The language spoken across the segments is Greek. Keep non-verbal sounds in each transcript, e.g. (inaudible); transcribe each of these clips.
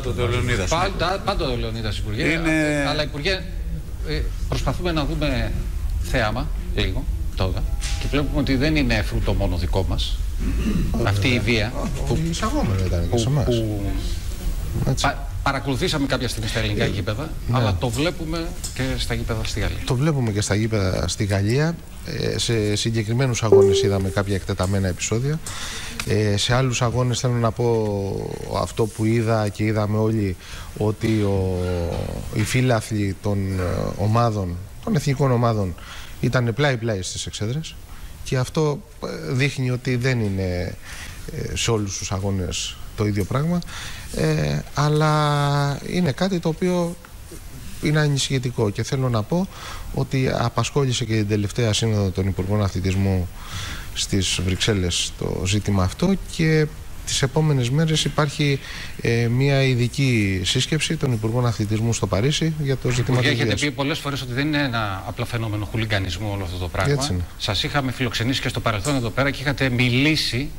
Πάντοτε ο Λεωνίδας. Πάντα, πάντοτε ο Λεωνίδας Υπουργέ. Είναι- Αλλά Υπουργέ, ε, προσπαθούμε να δούμε θέαμα λίγο τώρα και βλέπουμε ότι δεν είναι φρούτο μόνο δικό μας. Αυτή η βία που, Εισαγόμενο ήταν και που, σε εμάς. που Έτσι. πα- παρακολουθήσαμε κάποια στιγμή στα ελληνικά γήπεδα, αλλά το βλέπουμε και στα γήπεδα στη Γαλλία. Το βλέπουμε και στα γήπεδα στη Γαλλία. Ε, σε συγκεκριμένους αγώνες είδαμε κάποια εκτεταμένα επεισόδια. Ε, σε άλλους αγώνες θέλω να πω αυτό που είδα και είδαμε όλοι ότι ο, οι φίλαθλοι των ε, ομάδων, των εθνικών ομάδων ήταν πλάι-πλάι στις εξέδρες και αυτό ε, δείχνει ότι δεν είναι ε, σε όλους τους αγώνες το ίδιο πράγμα ε, αλλά είναι κάτι το οποίο είναι ανησυχητικό και θέλω να πω ότι απασχόλησε και την τελευταία σύνοδο των Υπουργών Αθλητισμού στις Βρυξέλλες το ζήτημα αυτό και τις επόμενες μέρες υπάρχει ε, μια ειδική σύσκεψη των Υπουργών Αθλητισμού στο Παρίσι για το ζήτημα Υπουργέ, της έχετε βίας. πει πολλές φορές ότι δεν είναι ένα απλό φαινόμενο χουλιγκανισμού όλο αυτό το πράγμα. Έτσι είναι. Σας είχαμε φιλοξενήσει και στο παρελθόν εδώ πέρα και είχατε μιλήσει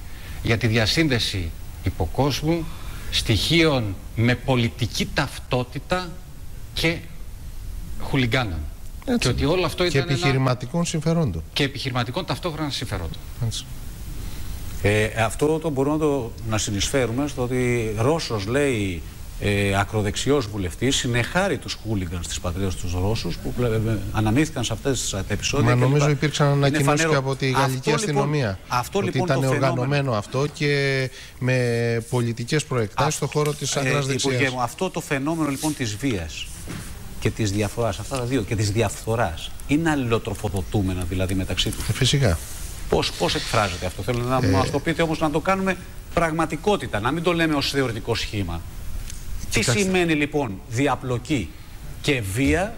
για τη διασύνδεση υποκόσμου στοιχείων με πολιτική ταυτότητα και χουλιγκάνων. Έτσι. Και ότι όλο αυτό και ήταν ένα... επιχειρηματικών συμφερόντων. και επιχειρηματικών ταυτόχρονα συμφερόντων. Έτσι. Ε, αυτό το μπορούμε να, το, να συνεισφέρουμε στο ότι Ρώσος λέει ε, ακροδεξιός βουλευτής συνεχάρει τους χούλιγκανς στις πατρίδες τους Ρώσους που πλε- ε, αναμίχθηκαν σε αυτές τα επεισόδια. Μα και νομίζω λοιπά. υπήρξαν Είναι ανακοινώσεις φανερό. και από τη Αυτό, γαλλική λοιπόν, αστυνομία. Αυτό ότι λοιπόν ήταν το φαινόμενο- οργανωμένο αυτό και με πολιτικές προεκτάσεις στον χώρο της Ε, άκρας Υπουργέ δεξιάς. μου, αυτό το φαινόμενο λοιπόν της βίας και της διαφοράς, αυτά τα δύο, και της διαφθοράς, είναι αλληλοτροφοδοτούμενα δηλαδή μεταξύ τους. Ε, Φυσικά. Πώς, πώς εκφράζεται αυτό, θέλω να μας το πείτε όμως να το κάνουμε πραγματικότητα, να μην το λέμε ως θεωρητικό σχήμα. Τι Κοιτάξτε. σημαίνει λοιπόν διαπλοκή και βία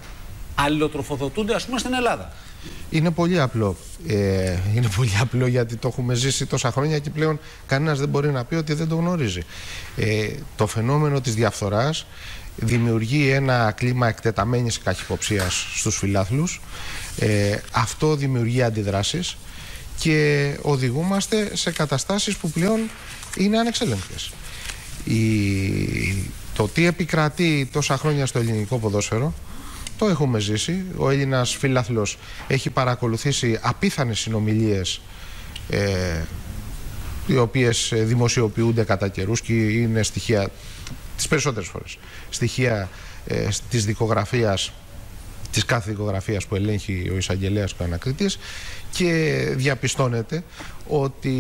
αλληλοτροφοδοτούνται ας πούμε στην Ελλάδα; Είναι πολύ απλό. Ε, είναι πολύ απλό γιατί το έχουμε ζήσει τόσα χρόνια και πλέον κανένας δεν μπορεί να πει ότι δεν το γνωρίζει. Ε, το φαινόμενο της διαφθοράς δημιουργεί ένα κλίμα εκτεταμένης καχυποψίας στους φιλάθλους. Ε, αυτό δημιουργεί αντιδράσεις και οδηγούμαστε σε καταστάσεις που πλέον είναι ανεξέλεγκτες. Η... Το τι επικρατεί τόσα χρόνια στο ελληνικό ποδόσφαιρο το έχουμε ζήσει. Ο Έλληνας φίλαθλος έχει παρακολουθήσει απίθανες συνομιλίες ε, οι οποίες ε, δημοσιοποιούνται κατά καιρούς και είναι στοιχεία τις περισσότερες φορές στοιχεία ε, της δικογραφίας της κάθε δικογραφίας που ελέγχει ο εισαγγελέας και ο ανακριτής και διαπιστώνεται ότι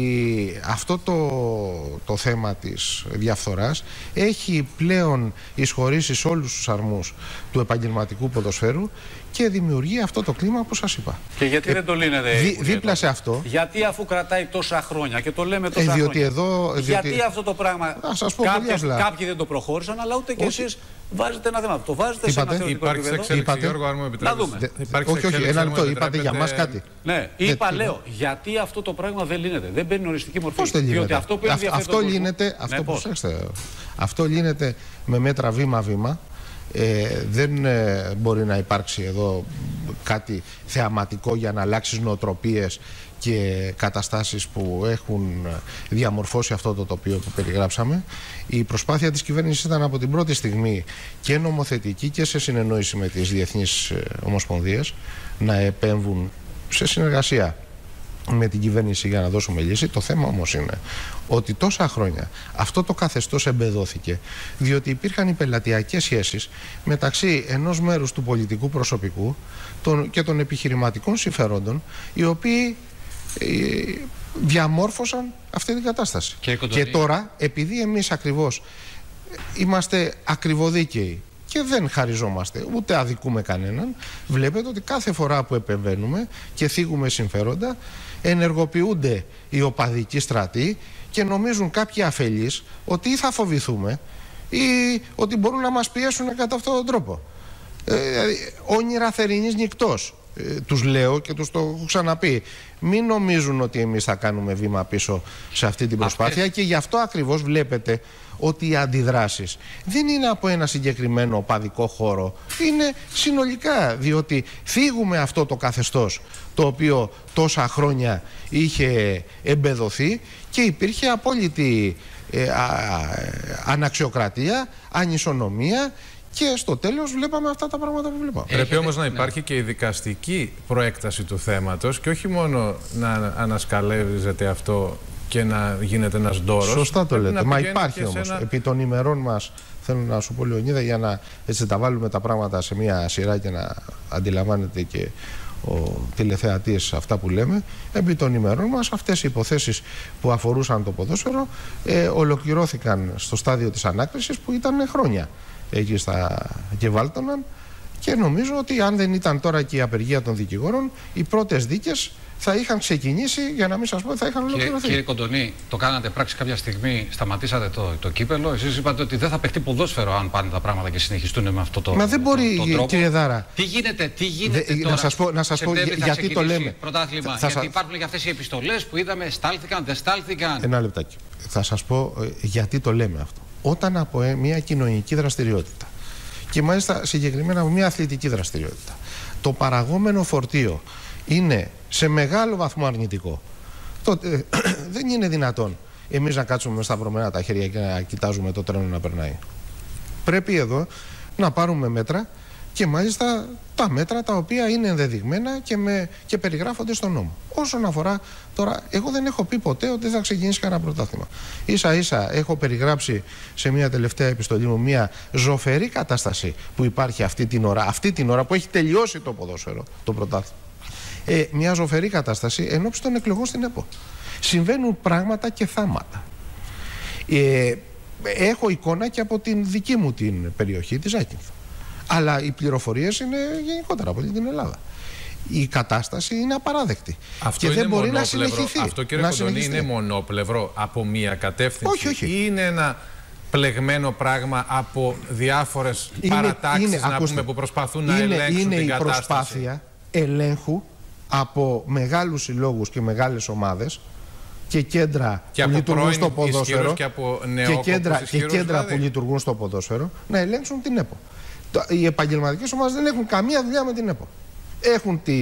αυτό το, το θέμα της διαφθοράς έχει πλέον εισχωρήσει σε όλους τους αρμούς του επαγγελματικού ποδοσφαίρου και δημιουργεί αυτό το κλίμα που σας είπα. Και γιατί δεν το λύνετε δι- Υπουργέ, δίπλα τότε; σε αυτό- Γιατί αφού κρατάει τόσα χρόνια και το λέμε τόσα Ε, διότι χρόνια. εδώ- Γιατί διότι- αυτό το πράγμα. Να σας πω πολύ κάποιες- απλά. κάποιοι δεν το προχώρησαν, αλλά ούτε και Όχι. εσείς βάζετε ένα θέμα. Το βάζετε Τι σε ένα είπατε; θεωρητικό Υπάρχει επίπεδο. εξέλιξη, Είπατε; Γιώργο, αν μου επιτρέπετε. Να δούμε. Δε- Υπάρχει όχι, όχι, εξέλιξη, ένα αν μου λεπτό. Είπατε για μας επιτρέπετε. κάτι. Ναι, είπα, τι- λέω, γιατί αυτό το πράγμα δεν λύνεται. Δεν παίρνει οριστική μορφή. Πώς δεν Διότι λύνεται; αυτό που Αυ- ενδιαφέρει αυτό τον κόσμο- λύνεται, Ναι, αυτό, πώς; προσέξτε, αυτό λύνεται με μέτρα βήμα-βήμα. Ε, δεν ε, μπορεί να υπάρξει εδώ κάτι θεαματικό για να αλλάξεις νοοτροπίες και καταστάσεις που έχουν διαμορφώσει αυτό το τοπίο που περιγράψαμε. Η προσπάθεια της κυβέρνησης ήταν από την πρώτη στιγμή και νομοθετική και σε συνεννόηση με τις διεθνείς ε, ομοσπονδίες να επέμβουν σε συνεργασία με την κυβέρνηση για να δώσουμε λύση. Το θέμα όμως είναι ότι τόσα χρόνια αυτό το καθεστώς εμπεδόθηκε διότι υπήρχαν οι πελατειακές σχέσεις μεταξύ ενός μέρους του πολιτικού προσωπικού των, και των επιχειρηματικών συμφερόντων οι οποίοι ε, διαμόρφωσαν αυτή την κατάσταση. Και η κοντονή- και τώρα επειδή εμείς ακριβώς είμαστε ακριβοδίκαιοι και δεν χαριζόμαστε ούτε αδικούμε κανέναν βλέπετε ότι κάθε φορά που επεμβαίνουμε και θίγουμε συμφέροντα ενεργοποιούνται οι οπαδικοί στρατοί και νομίζουν κάποιοι αφελείς ότι ή θα φοβηθούμε ή ότι μπορούν να μας πιέσουν κατά αυτόν τον τρόπο. Ε, δηλαδή, όνειρα θερινής νυχτός ε, τους λέω και τους το έχω ξαναπεί. Μην νομίζουν ότι εμείς θα κάνουμε βήμα πίσω σε αυτή την προσπάθεια και γι' αυτό ακριβώς βλέπετε ότι οι αντιδράσεις δεν είναι από ένα συγκεκριμένο οπαδικό χώρο. Είναι συνολικά διότι φύγουμε αυτό το καθεστώς το οποίο τόσα χρόνια είχε εμπεδοθεί και υπήρχε απόλυτη ε, αναξιοκρατία, ανισονομία και στο τέλος βλέπαμε αυτά τα πράγματα που βλέπαμε. Πρέπει όμως να υπάρχει και η δικαστική προέκταση του θέματος και όχι μόνο να ανασκαλεύεται αυτό και να γίνεται ένας ντόρος. Σωστά το λέτε. Μα υπάρχει όμως. Ένα... Επί των ημερών μας, θέλω να σου πω Λεωνίδα, για να έτσι, τα βάλουμε τα πράγματα σε μια σειρά και να αντιλαμβάνεται και ο τηλεθεατής αυτά που λέμε επί των ημερών μας αυτές οι υποθέσεις που αφορούσαν το ποδόσφαιρο ε, ολοκληρώθηκαν στο στάδιο της ανάκρισης που ήταν χρόνια εκεί στα Κεβάλτοναν και νομίζω ότι αν δεν ήταν τώρα και η απεργία των δικηγόρων οι πρώτες δίκες θα είχαν ξεκινήσει, για να μην σας πω, θα είχαν ολοκληρωθεί. Κύριε Κοντονή, το κάνατε πράξη κάποια στιγμή, σταματήσατε το, το κύπελο. Εσείς είπατε ότι δεν θα παιχτεί ποδόσφαιρο αν πάνε τα πράγματα και συνεχιστούν με αυτό το. Μα δεν μπορεί, το, τρόπο. κύριε Δάρα. Τι γίνεται, τι γίνεται. Δε, τώρα, να σας πω, να σας πω γιατί το λέμε. Πρωτάθλημα. Θα, γιατί υπάρχουν και αυτές οι επιστολές που είδαμε, στάλθηκαν, δεν στάλθηκαν. Ένα λεπτάκι. Θα σας πω ε, γιατί το λέμε αυτό. Όταν από ε, μια κοινωνική δραστηριότητα και μάλιστα συγκεκριμένα από μια αθλητική δραστηριότητα το παραγόμενο φορτίο είναι σε μεγάλο βαθμό αρνητικό, τότε (clears throat) δεν είναι δυνατόν εμείς να κάτσουμε με σταυρωμένα τα χέρια και να κοιτάζουμε το τρένο να περνάει. Πρέπει εδώ να πάρουμε μέτρα και μάλιστα τα μέτρα τα οποία είναι ενδεδειγμένα και, με, και περιγράφονται στον νόμο. Όσον αφορά τώρα, εγώ δεν έχω πει ποτέ ότι δεν θα ξεκινήσει κανένα πρωτάθλημα. σα ίσα έχω περιγράψει σε μια τελευταία επιστολή μου μια ζωφερή κατάσταση που υπάρχει αυτή την ώρα, αυτή την ώρα που έχει τελειώσει το ποδόσφαιρο, το πρωτάθλημα ε, μια ζωφερή κατάσταση εν ώψη των εκλογών στην ΕΠΟ. Συμβαίνουν πράγματα και θάματα. Ε, έχω εικόνα και από την δική μου την περιοχή, τη Ζάκυνθο. Αλλά οι πληροφορίες είναι γενικότερα από την Ελλάδα. Η κατάσταση είναι απαράδεκτη. Αυτό και δεν μπορεί να συνεχιστεί. Αυτό κύριε Κοντονή είναι μονόπλευρο από μία κατεύθυνση. Όχι, όχι. Ή είναι ένα πλεγμένο πράγμα από διάφορες παρατάξεις να πούμε, που προσπαθούν να ελέγξουν είναι την κατάσταση. Είναι η προσπάθεια ελέγχου από μεγάλους συλλόγους και μεγάλες ομάδες και κέντρα και που λειτουργούν στο ποδόσφαιρο και, από και κέντρα, και κέντρα δηλαδή. που λειτουργούν στο ποδόσφαιρο να ελέγξουν την ΕΠΟ. Οι επαγγελματικές ομάδες δεν έχουν καμία δουλειά με την ΕΠΟ έχουν τη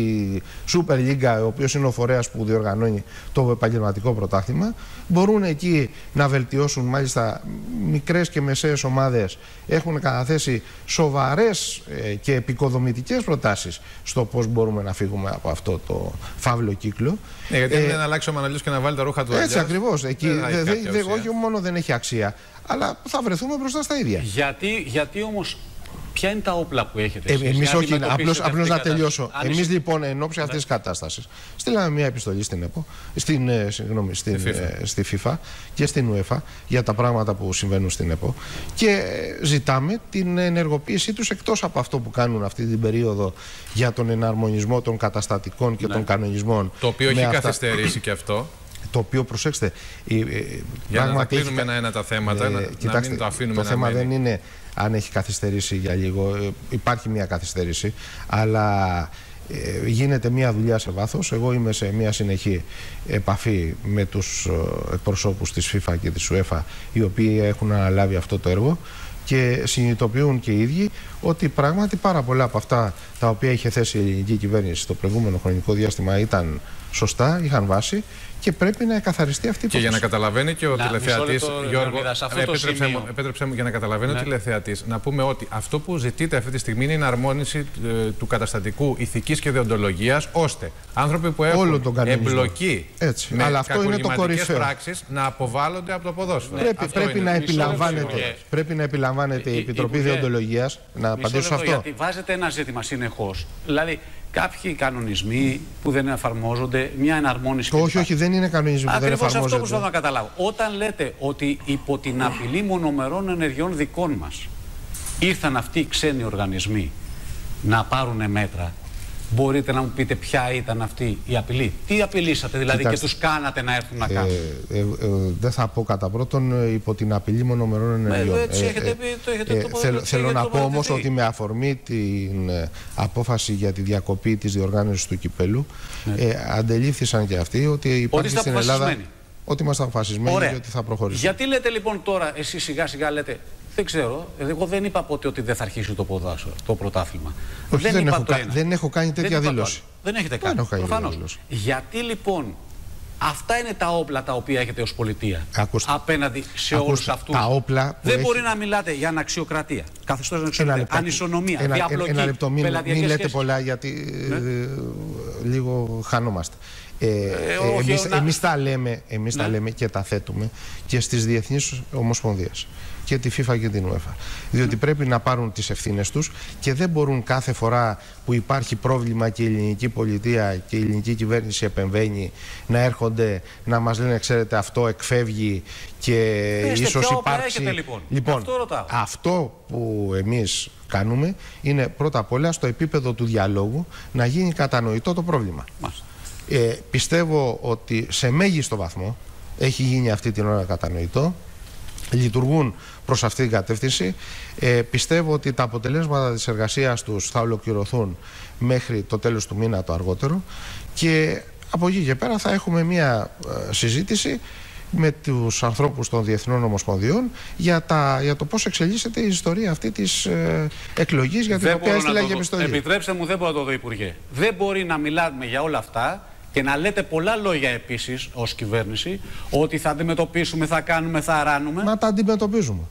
Super League, ο οποίος είναι ο φορέας που διοργανώνει το επαγγελματικό πρωτάθλημα. Μπορούν εκεί να βελτιώσουν, μάλιστα μικρές και μεσαίες ομάδες έχουν καταθέσει σοβαρές ε, και επικοδομητικές προτάσεις στο πώς μπορούμε να φύγουμε από αυτό το φαύλο κύκλο. Ναι, γιατί ε, είναι να αλλάξουμε αναλύσει και να βάλει τα ρούχα του Έτσι ακριβώς. Εκεί δε, δε, δε, όχι μόνο δεν έχει αξία, αλλά θα βρεθούμε μπροστά στα ίδια. Γιατί, γιατί όμως Ποια είναι τα όπλα που έχετε, ε, Εμείς όχι, απλώ να τελειώσω. Εμείς λοιπόν, εν ώψη αυτής της κατάστασης, στείλαμε μια επιστολή στην ΕΠΟ, στην, ε, συγγνώμη, στην, ε, στη FIFA και στην UEFA για τα πράγματα που συμβαίνουν στην ΕΠΟ και ζητάμε την ενεργοποίησή τους εκτός από αυτό που κάνουν αυτή την περίοδο για τον εναρμονισμό των καταστατικών και ναι. των κανονισμών. Το οποίο έχει αυτά... καθυστερήσει και αυτό. Το οποίο προσέξτε. Για να τα κλείνουμε ένα-ένα τα θέματα, ε, να, κοιτάξτε, να μην το αφήνουμε Το θέμα δεν είναι αν έχει καθυστερήσει για λίγο. Ε, υπάρχει μια καθυστέρηση, αλλά ε, γίνεται μια δουλειά σε βάθος. Εγώ είμαι σε μια συνεχή επαφή με τους ε, εκπροσώπους της FIFA και της UEFA οι οποίοι έχουν αναλάβει αυτό το έργο και συνειδητοποιούν και οι ίδιοι ότι πράγματι πάρα πολλά από αυτά τα οποία είχε θέσει η ελληνική κυβέρνηση στο προηγούμενο χρονικό διάστημα ήταν σωστά, είχαν βάση και πρέπει να εκαθαριστεί αυτή η Και για να καταλαβαίνει και ο τηλεθεατής, Γιώργο, επέτρεψε, μου, επέτρεψε μου για να καταλαβαίνει ναι. ο τηλεθεατής να πούμε ότι αυτό που ζητείτε αυτή τη στιγμή είναι η εναρμόνιση ε, του καταστατικού ηθικής και διοντολογίας, ώστε άνθρωποι που έχουν εμπλοκή Έτσι. με Αλλά αυτό είναι το πράξεις να αποβάλλονται από το ποδόσφαιρο. Πρέπει, πρέπει, να επιλαμβάνεται, πρέπει να επιλαμβάνεται η Επιτροπή Διοντολογίας να απαντήσω σε αυτό. Γιατί βάζετε ένα ζήτημα συνεχώς. Δηλαδή, κάποιοι κανονισμοί που δεν εφαρμόζονται, μια εναρμόνιση. Όχι, όχι, δεν είναι κανονισμοί που δεν εφαρμόζονται. Ακριβώς αυτό που προσπαθώ να καταλάβω. Όταν λέτε ότι υπό την απειλή μονομερών ενεργειών δικών μας ήρθαν αυτοί οι ξένοι οργανισμοί να πάρουν μέτρα Μπορείτε να μου πείτε ποια ήταν αυτή η απειλή. Τι απειλήσατε δηλαδή και τους κάνατε να έρθουν να ε, κάνουν; Ε, ε, δεν θα πω κατά πρώτον ε, υπό την απειλή μονομερών ενεργειών. Ε, έτσι έχετε πει, το έχετε ε, το Θέλω, θέλω να πω όμως ότι με αφορμή την απόφαση για τη διακοπή της διοργάνωσης του κυπέλου ναι. ε, αντελήφθησαν και αυτοί ότι υπάρχει στην Ελλάδα ότι είμαστε αποφασισμένοι και ότι θα προχωρήσουμε. Γιατί λέτε λοιπόν τώρα, εσείς σιγά σιγά λέτε, δεν ξέρω. Εγώ δεν είπα ποτέ ότι δεν θα αρχίσει το, ποδάσο, το πρωτάθλημα. Όχι, δεν, δεν, έχω, δεν έχω κάνει τέτοια δήλωση. Δεν έχετε κάνει. Δεν έχω κάνει δήλωση. Γιατί λοιπόν Αυτά είναι τα όπλα τα οποία έχετε ως πολιτεία. Ακούστε. Απέναντι σε όλους αυτούς. Τα όπλα. Δεν έχει... μπορεί να μιλάτε για αναξιοκρατία. Καθεστώς αναξιοκρατία. Ανισονομία. Ένα, διαπλοκή, ένα λεπτό. Μην, μην λέτε πολλά γιατί ναι. ε, λίγο χανόμαστε. Ε, ε, εμείς, να... εμείς, τα λέμε, εμείς ναι. τα λέμε και τα θέτουμε και στις διεθνείς ομοσπονδίες και τη FIFA και την UEFA. Διότι πρέπει να πάρουν τις ευθύνες τους και δεν μπορούν κάθε φορά που υπάρχει πρόβλημα και η ελληνική πολιτεία και η ελληνική κυβέρνηση επεμβαίνει να έρχονται να μας λένε ξέρετε αυτό εκφεύγει και Είστε ίσως υπάρξει... λοιπόν. λοιπόν αυτό, αυτό που εμείς κάνουμε είναι πρώτα απ' όλα στο επίπεδο του διαλόγου να γίνει κατανοητό το πρόβλημα. Ε, πιστεύω ότι σε μέγιστο βαθμό έχει γίνει αυτή την ώρα κατανοητό λειτουργούν προς αυτή την κατεύθυνση. Ε, πιστεύω ότι τα αποτελέσματα της εργασίας τους θα ολοκληρωθούν μέχρι το τέλος του μήνα το αργότερο και από εκεί και πέρα θα έχουμε μια ε, συζήτηση με τους ανθρώπους των Διεθνών Ομοσπονδιών για, τα, για το πώς εξελίσσεται η ιστορία αυτή της ε, εκλογής για την οποία έστειλα και επιστολή. Επιτρέψτε μου, δεν μπορώ να το δω Υπουργέ. Δεν μπορεί να μιλάμε για όλα αυτά και να λέτε πολλά λόγια επίσης ως κυβέρνηση ότι θα αντιμετωπίσουμε, θα κάνουμε, θα ράνουμε. Μα τα αντιμετωπίζουμε.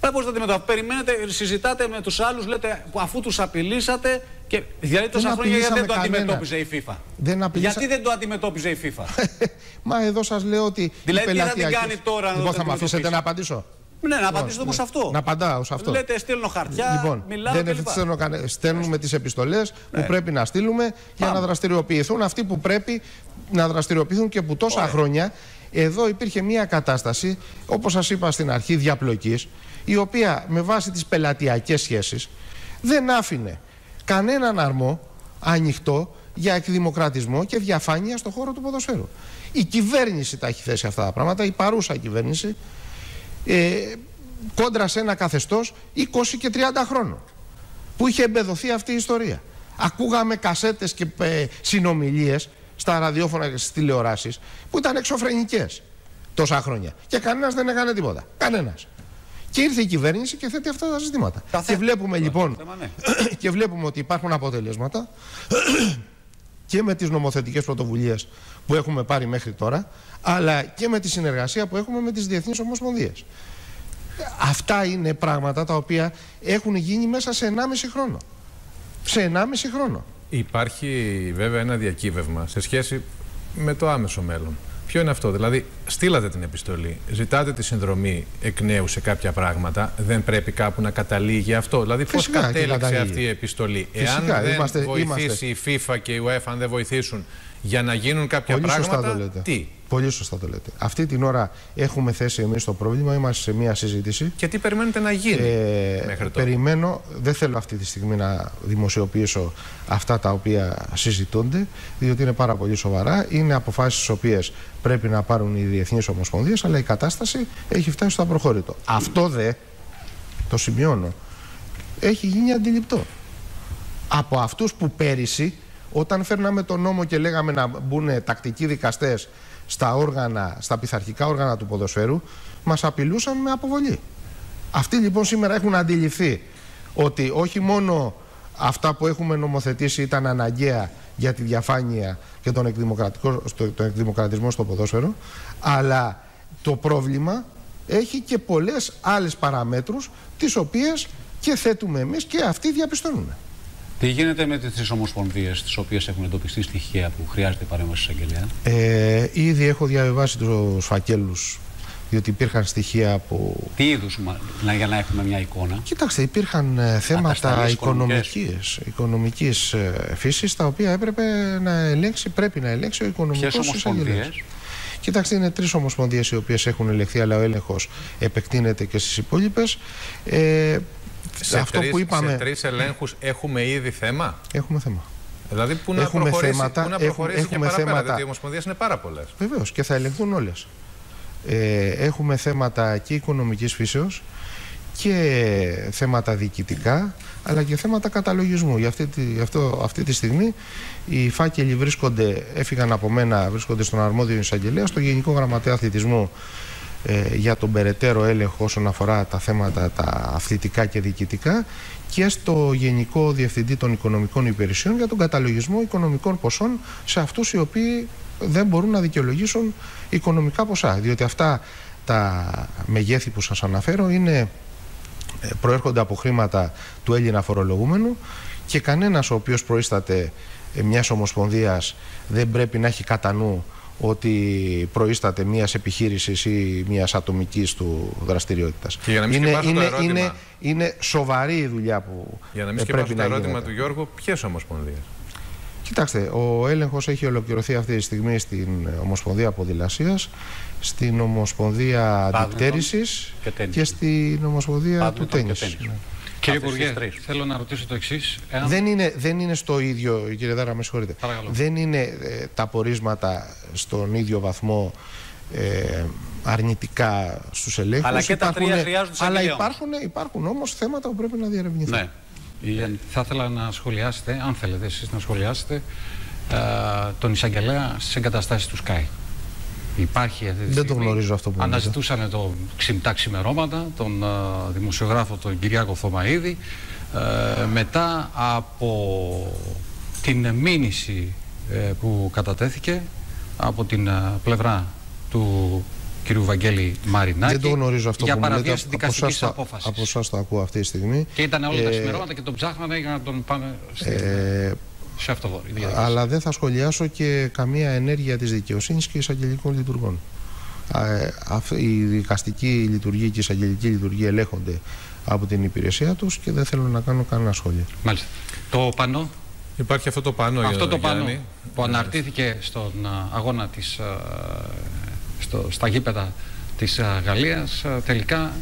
Δεν πώς τα αντιμετωπίζουμε. Περιμένετε, συζητάτε με τους άλλους, λέτε αφού τους απειλήσατε. Και δηλαδή τόσα χρόνια γιατί δεν το αντιμετώπιζε η FIFA; Δεν απειλήσα... Γιατί δεν το αντιμετώπιζε η FIFA; (laughs) Μα εδώ σας λέω ότι. Δηλαδή τι θα την κάνει τώρα Λοιπόν, θα με αφήσετε να απαντήσω. Ναι, να απαντήσω όμως ναι. αυτό. Να απαντάω σε αυτό. Λέτε, στέλνω χαρτιά, λοιπόν, μιλάω δεν στέλνω κανε... Στέλνουμε τις επιστολές που ναι. πρέπει να στείλουμε για να δραστηριοποιηθούν αυτοί που πρέπει να δραστηριοποιηθούν και που τόσα χρόνια εδώ υπήρχε μια κατάσταση, όπως σας είπα στην αρχή, διαπλοκής, η οποία με βάση τις πελατειακές σχέσεις δεν άφηνε κανέναν αρμό ανοιχτό για εκδημοκρατισμό και διαφάνεια στον χώρο του ποδοσφαίρου. Η κυβέρνηση τα έχει θέσει αυτά τα πράγματα, η παρούσα κυβέρνηση, ε, κόντρα σε ένα καθεστώς 20 και 30 χρόνων, που είχε εμπεδοθεί αυτή η ιστορία. Ακούγαμε κασέτες και ε, συνομιλίες στα ραδιόφωνα και στις τηλεοράσεις που ήταν εξωφρενικές τόσα χρόνια. Και κανένας δεν έκανε τίποτα. Κανένας. Και ήρθε η κυβέρνηση και θέτει αυτά τα ζητήματα. Και βλέπουμε λοιπόν ναι. (clears throat) και βλέπουμε ότι υπάρχουν αποτελέσματα (clears throat) και με τις νομοθετικές πρωτοβουλίες που έχουμε πάρει μέχρι τώρα αλλά και με τη συνεργασία που έχουμε με τις διεθνείς ομοσπονδίες. Αυτά είναι πράγματα τα οποία έχουν γίνει μέσα σε 1,5 χρόνο. Σε 1,5 χρόνο. Υπάρχει βέβαια ένα διακύβευμα σε σχέση με το άμεσο μέλλον. Ποιο είναι αυτό, δηλαδή στείλατε την επιστολή, ζητάτε τη συνδρομή εκ νέου σε κάποια πράγματα, δεν πρέπει κάπου να καταλήγει αυτό; Δηλαδή πώς κατέληξε αυτή η επιστολή; Φυσικά, Εάν δεν είμαστε, βοηθήσει είμαστε. η FIFA και η UEFA, αν δεν βοηθήσουν για να γίνουν κάποια Πολύ πράγματα, το λέτε. τι; Πολύ σωστά το λέτε. Αυτή την ώρα έχουμε θέσει εμείς το πρόβλημα, είμαστε σε μια συζήτηση. Και τι περιμένετε να γίνει ε, μέχρι τώρα; Περιμένω, δεν θέλω αυτή τη στιγμή να δημοσιοποιήσω αυτά τα οποία συζητούνται, διότι είναι πάρα πολύ σοβαρά. Είναι αποφάσεις τις οποίες πρέπει να πάρουν οι διεθνείς ομοσπονδίες, αλλά η κατάσταση έχει φτάσει στο απροχώρητο. Αυτό δε, το σημειώνω, έχει γίνει αντιληπτό. Από αυτούς που πέρυσι όταν φέρναμε τον νόμο και λέγαμε να μπουν τακτικοί δικαστές στα όργανα, στα πειθαρχικά όργανα του ποδοσφαίρου, μας απειλούσαν με αποβολή. Αυτοί λοιπόν σήμερα έχουν αντιληφθεί ότι όχι μόνο αυτά που έχουμε νομοθετήσει ήταν αναγκαία για τη διαφάνεια και τον, τον εκδημοκρατισμό στο ποδόσφαιρο, αλλά το πρόβλημα έχει και πολλές άλλες παραμέτρους τις οποίες και θέτουμε εμείς και αυτοί διαπιστώνουν. Τι γίνεται με τις τρεις ομοσπονδίες, τις οποίες έχουν εντοπιστεί στοιχεία που χρειάζεται παρέμβαση εισαγγελέα. Ε, ήδη έχω διαβιβάσει τους φακέλους, διότι υπήρχαν στοιχεία που. Τι είδους, για να έχουμε μια εικόνα; Κοιτάξτε, υπήρχαν ε, θέματα οικονομικής, οικονομικής ε, φύσης, τα οποία έπρεπε να ελέγξει, πρέπει να ελέγξει ο οικονομικός εισαγγελέας. Κοιτάξτε, είναι τρεις ομοσπονδίες οι οποίες έχουν ελεγχθεί, αλλά ο έλεγχος επεκτείνεται και στις υπόλοιπες. Ε, σε αυτό τρεις, που είπαμε. Σε τρεις ελέγχους έχουμε ήδη θέμα; Έχουμε θέμα. Δηλαδή, πού να έχουμε προχωρήσει, θέματα, πού να προχωρήσει έχουμε, και παραπέρα, θέματα, γιατί οι ομοσπονδίες είναι πάρα πολλές. Βεβαίως και θα ελεγχθούν όλες. Ε, έχουμε θέματα και οικονομικής φύσεως και θέματα διοικητικά αλλά και θέματα καταλογισμού. Για αυτή, τη, αυτό, αυτή τη στιγμή οι φάκελοι βρίσκονται, έφυγαν από μένα, βρίσκονται στον αρμόδιο εισαγγελέα, στο Γενικό Γραμματέα Αθλητισμού ε, για τον περαιτέρω έλεγχο όσον αφορά τα θέματα τα αθλητικά και διοικητικά και στο Γενικό Διευθυντή των Οικονομικών Υπηρεσιών για τον καταλογισμό οικονομικών ποσών σε αυτούς οι οποίοι δεν μπορούν να δικαιολογήσουν οικονομικά ποσά. Διότι αυτά τα μεγέθη που σας αναφέρω είναι, ε, προέρχονται από χρήματα του Έλληνα φορολογούμενου και κανένας ο οποίος προείσταται μιας ομοσπονδίας δεν πρέπει να έχει κατά νου ότι προείσταται μιας επιχείρησης ή μιας ατομικής του δραστηριότητας. Και για να μην είναι, είναι, το ερώτημα, είναι, είναι σοβαρή η δουλειά που Για να μην πρέπει το ερώτημα του Γιώργου, ποιες ομοσπονδίες; Κοιτάξτε, ο έλεγχος έχει ολοκληρωθεί αυτή τη στιγμή στην Ομοσπονδία Ποδηλασίας, στην Ομοσπονδία Αντιπτέρησης και, και στην Ομοσπονδία του Τέννης. Κύριε Υπουργέ, θέλω να ρωτήσω το εξής. Εάν... Δεν, είναι, δεν είναι στο ίδιο, κύριε Δάρα, με συγχωρείτε. Δεν είναι ε, τα πορίσματα στον ίδιο βαθμό ε, αρνητικά στους ελέγχους. Αλλά και τα τρία χρειάζονται Αλλά υπάρχουν, υπάρχουν όμως θέματα που πρέπει να διαρευνηθούν. Ναι. Ε, θα ήθελα να σχολιάσετε, αν θέλετε εσείς να σχολιάσετε, ε, τον εισαγγελέα στις εγκαταστάσεις του ΣΚΑΙ. Υπάρχει αυτή τη Δεν το γνωρίζω αυτό που Αναζητούσαν το ξυπτά ξημερώματα, τον uh, δημοσιογράφο τον Κυριάκο Θωμαίδη. Uh, μετά από την μήνυση uh, που κατατέθηκε από την πλευρά του κ. Βαγγέλη Μαρινάκη. Δεν το γνωρίζω αυτό για που παραβίαση δικαστικής απόφασης. Από εσάς το ακούω αυτή τη στιγμή. Και ήταν όλα τα ξημερώματα και τον ψάχνανε για να τον πάμε στη... ε, σε αυτό. Αλλά δεν θα σχολιάσω και καμία ενέργεια της δικαιοσύνης και εισαγγελικών λειτουργών. Η δικαστική λειτουργία και η εισαγγελική λειτουργία ελέγχονται από την υπηρεσία τους και δεν θέλω να κάνω κανένα σχόλιο. Μάλιστα. Το πανό. Υπάρχει αυτό το πανό. Αυτό το πανό που αναρτήθηκε στον αγώνα της, στο, στα γήπεδα της Γαλλίας τελικά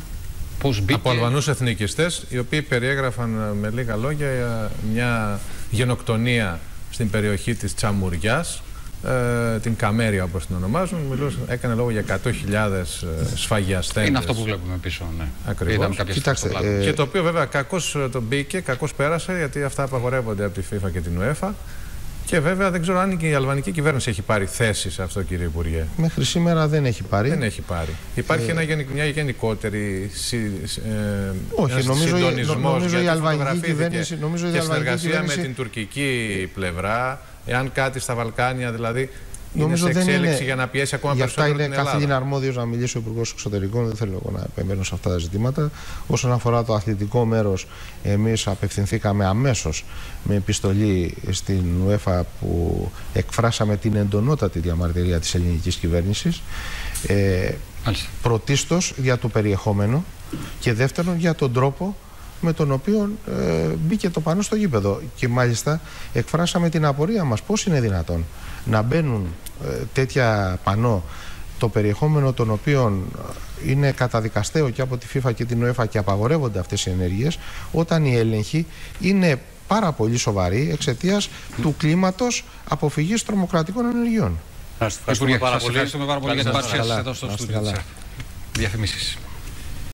πώς μπήκε... Από Αλβανούς εθνικιστές οι οποίοι περιέγραφαν με λίγα λόγια μια γενοκτονία στην περιοχή της Τσαμουριάς, ε, την Καμέρια όπως την ονομάζουν, μιλούσε, έκανε λόγο για 100.000 ε, σφαγιαστέντες. Είναι αυτό που βλέπουμε πίσω, ναι. Ακριβώς. Κοιτάξτε, ε... Και το οποίο βέβαια κακώς ε, τον μπήκε, κακώς πέρασε, γιατί αυτά απαγορεύονται από τη FIFA και την UEFA. Και βέβαια δεν ξέρω αν και η αλβανική κυβέρνηση έχει πάρει θέση σε αυτό, κύριε Υπουργέ. Μέχρι σήμερα δεν έχει πάρει. Δεν έχει πάρει. Υπάρχει ε... ένα, μια γενικότερη ε, Όχι, νομίζω, νομίζω η αλβανική κυβέρνηση. Νομίζω και συνεργασία με την τουρκική πλευρά. Εάν κάτι στα Βαλκάνια δηλαδή Νομίζω είναι σε εξέλιξη είναι, για να πιέσει ακόμα περισσότερο την Ελλάδα. Αυτά είναι καθήλυνα αρμόδιος να μιλήσει ο Υπουργός Εξωτερικών. Δεν θέλω εγώ να επεμβαίνω σε αυτά τα ζητήματα. Όσον αφορά το αθλητικό μέρος, εμείς απευθυνθήκαμε αμέσως με επιστολή στην UEFA που εκφράσαμε την εντονότατη διαμαρτυρία της ελληνικής κυβέρνησης. Ε, Πρωτίστως για το περιεχόμενο και δεύτερον για τον τρόπο με τον οποίο ε, μπήκε το πάνω στο γήπεδο. Και μάλιστα εκφράσαμε την απορία μας πώς είναι δυνατόν να μπαίνουν ε, τέτοια πανό το περιεχόμενο των οποίων ε, είναι καταδικαστέο και από τη FIFA και την UEFA και απαγορεύονται αυτές οι ενέργειες όταν οι έλεγχοι είναι πάρα πολύ σοβαροί εξαιτίας του κλίματος αποφυγής τρομοκρατικών ενεργειών. Ευχαριστούμε πάρα πολύ. Ευχαριστούμε πάρα πολύ για την παρουσία σας εδώ στο στούντιο. Διαφημίσεις.